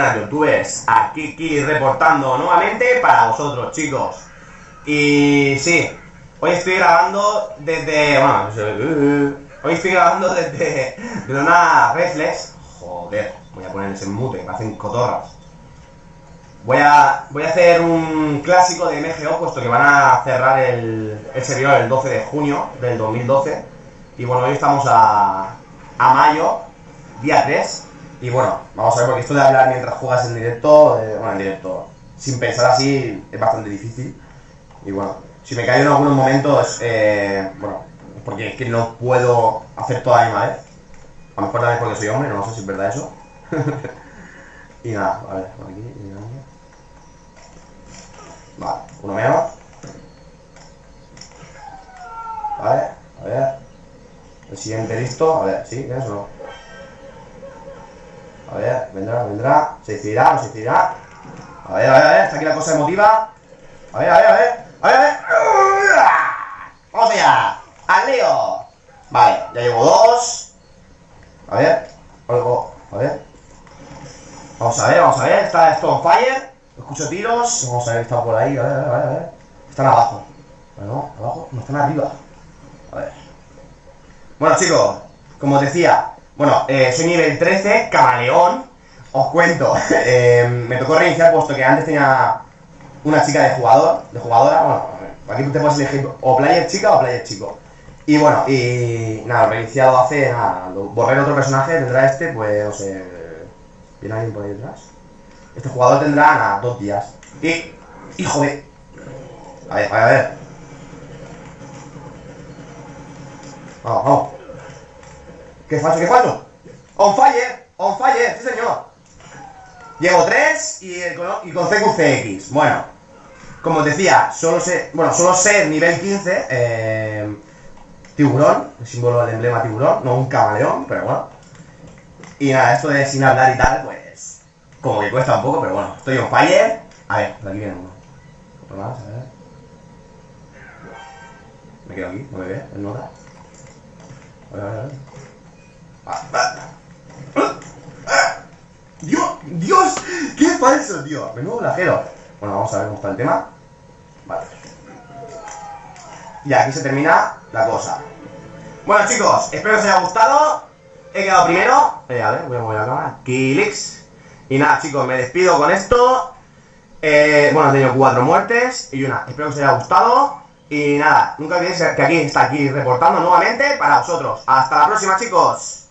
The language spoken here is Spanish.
ya, Kiki reportando nuevamente para vosotros, chicos. Y sí, hoy estoy grabando desde. Hoy estoy grabando desde, una reflex. Joder, voy a poner ese mute, me hacen cotorras. Voy a, voy a hacer un clásico de MGO, puesto que van a cerrar el, el servidor el 12 de junio del 2012. Y bueno, hoy estamos a, a mayo, día 3. Y bueno, vamos a ver, porque esto de hablar mientras juegas en directo, eh, bueno, en directo, sin pensar así, es bastante difícil. Y bueno, si me caigo en algunos momentos, eh, bueno, porque es que no puedo hacer toda la misma vez. A lo mejor también porque soy hombre, no sé si es verdad eso. y nada, a ver, por aquí. y nada. Vale, uno menos. Vale, a ver. El siguiente listo. A ver, ¿sí? ¿Tienes o no? A ver, vendrá, vendrá. Se decidirá. A ver, a ver, a ver. Está aquí la cosa emotiva. A ver, a ver, a ver. A ver, a ver. Vamos allá. Al lío. Vale, ya llevo dos. A ver. Algo. A ver. Vamos a ver, vamos a ver. Está esto on fire. Escucho tiros. Vamos a ver, está por ahí. A ver, a ver, a ver. Están abajo. Bueno, abajo. No, están arriba. A ver. Bueno, chicos, como os decía, bueno, eh, soy nivel 13, camaleón. Os cuento, eh, me tocó reiniciar puesto que antes tenía una chica de jugador, de jugadora, bueno, aquí te puedes elegir o player chica o player chico. Y bueno, y nada, reiniciado hace nada, borré otro personaje, tendrá este, pues no sé, ¿viene alguien por ahí detrás? Este jugador tendrá nada, dos días. Y, hijo de... A ver, a ver, a ver. Vamos, vamos. ¿Qué falso, qué falso? On fire, on fire, sí señor. Llevo 3 y, y con CQCX. Bueno, como os decía, solo sé, bueno, solo sé nivel 15, eh, tiburón, el símbolo del emblema tiburón, no un camaleón, pero bueno. Y nada, esto de sin hablar y tal, pues, como que cuesta un poco, pero bueno, estoy on fire. A ver, aquí viene uno. Otro más, a ver. Me quedo aquí, no me ve, él nota. A ver, a ver, a ver. Dios, Dios, qué falso, tío. Menudo lajero. Bueno, vamos a ver cómo está el tema. Vale. Y aquí se termina la cosa. Bueno, chicos, espero que os haya gustado. He quedado primero. Eh, a ver, voy a mover la cámara. Kilix. Y nada, chicos, me despido con esto. Eh, bueno, he tenido cuatro muertes y una. Espero que os haya gustado. Y nada, nunca olvidéis que aquí está aquí reportando nuevamente para vosotros. Hasta la próxima, chicos.